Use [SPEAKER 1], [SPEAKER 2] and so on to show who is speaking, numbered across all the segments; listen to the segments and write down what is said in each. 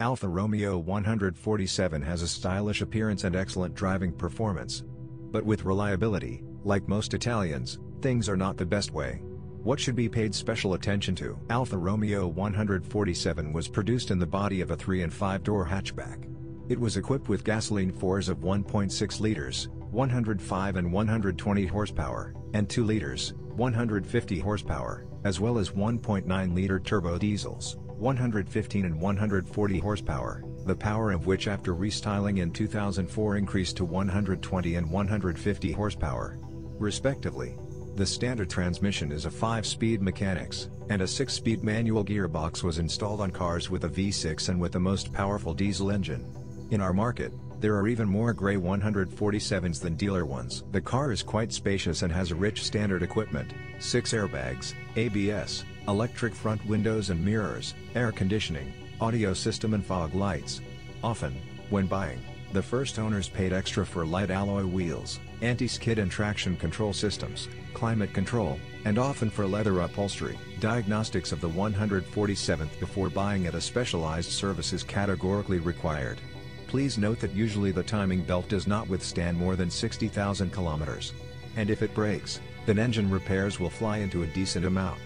[SPEAKER 1] Alfa Romeo 147 has a stylish appearance and excellent driving performance. But with reliability, like most Italians, things are not the best way. What should be paid special attention to? Alfa Romeo 147 was produced in the body of a 3 and 5 door hatchback. It was equipped with gasoline 4s of 1.6 liters, 105 and 120 horsepower, and 2 liters, 150 horsepower, as well as 1.9-liter turbo diesels, 115 and 140 horsepower, the power of which after restyling in 2004 increased to 120 and 150 horsepower, respectively. The standard transmission is a 5-speed mechanics, and a 6-speed manual gearbox was installed on cars with a V6 and with the most powerful diesel engine. In our market, there are even more grey 147s than dealer ones. The car is quite spacious and has a rich standard equipment, 6 airbags, ABS, electric front windows and mirrors, air conditioning, audio system and fog lights. Often, when buying, the first owners paid extra for light alloy wheels, anti-skid and traction control systems, climate control, and often for leather upholstery. Diagnostics of the 147th before buying at a specialized service is categorically required. Please note that usually the timing belt does not withstand more than 60,000 kilometers. And if it breaks, then engine repairs will fly into a decent amount.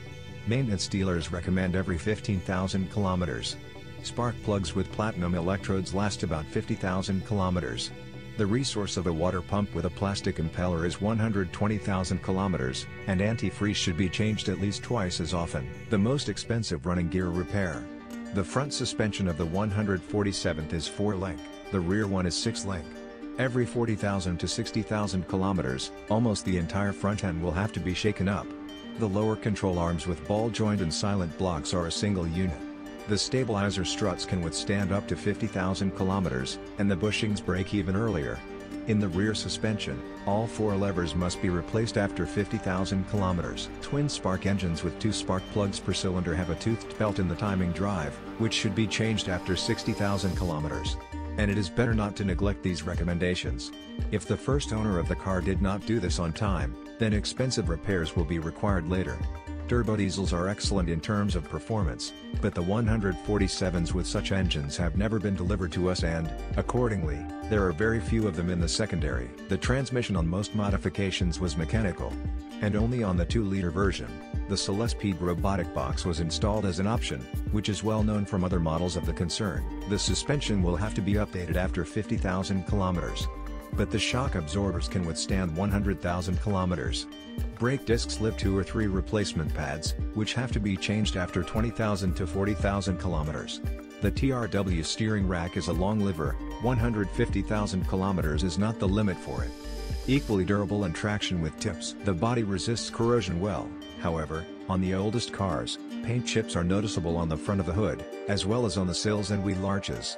[SPEAKER 1] Maintenance dealers recommend every 15,000 kilometers. Spark plugs with platinum electrodes last about 50,000 kilometers. The resource of a water pump with a plastic impeller is 120,000 kilometers, and antifreeze should be changed at least twice as often. The most expensive running gear repair. The front suspension of the 147th is 4-link. The rear one is 6-link. Every 40,000 to 60,000 kilometers, almost the entire front end will have to be shaken up. The lower control arms with ball joint and silent blocks are a single unit. The stabilizer struts can withstand up to 50,000 kilometers, and the bushings break even earlier. In the rear suspension, all four levers must be replaced after 50,000 kilometers. Twin spark engines with two spark plugs per cylinder have a toothed belt in the timing drive, which should be changed after 60,000 kilometers and it is better not to neglect these recommendations. If the first owner of the car did not do this on time, then expensive repairs will be required later. Turbo diesels are excellent in terms of performance, but the 147s with such engines have never been delivered to us and, accordingly, there are very few of them in the secondary. The transmission on most modifications was mechanical. And only on the 2-liter version, the Selespeed robotic box was installed as an option, which is well known from other models of the concern. The suspension will have to be updated after 50,000 kilometers. But the shock absorbers can withstand 100,000 kilometers. Brake discs live 2 or 3 replacement pads, which have to be changed after 20,000 to 40,000 kilometers. The TRW steering rack is a long liver, 150,000 kilometers is not the limit for it. Equally durable and traction with tips. The body resists corrosion well, however, on the oldest cars, paint chips are noticeable on the front of the hood, as well as on the sills and wheel arches.